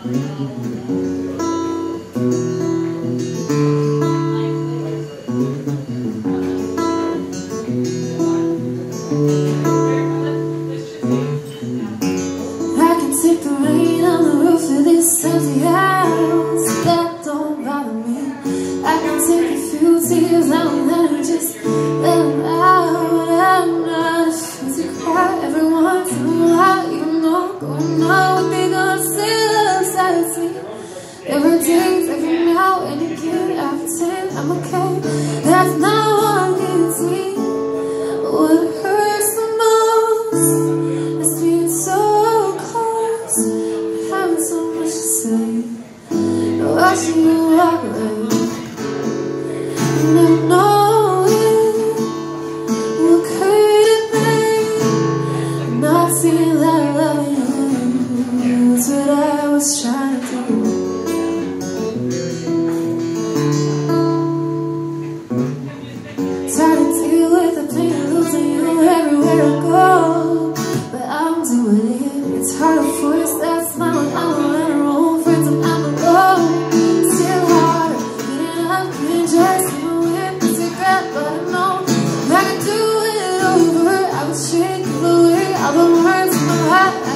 can take the rain on the roof of this empty house Every day, every now and again. I pretend I'm okay. That's not what gets me What hurts the most Is being so close. Having so much to say. Watching you walk away Never knowing What could have be Not seeing Otherwise my heart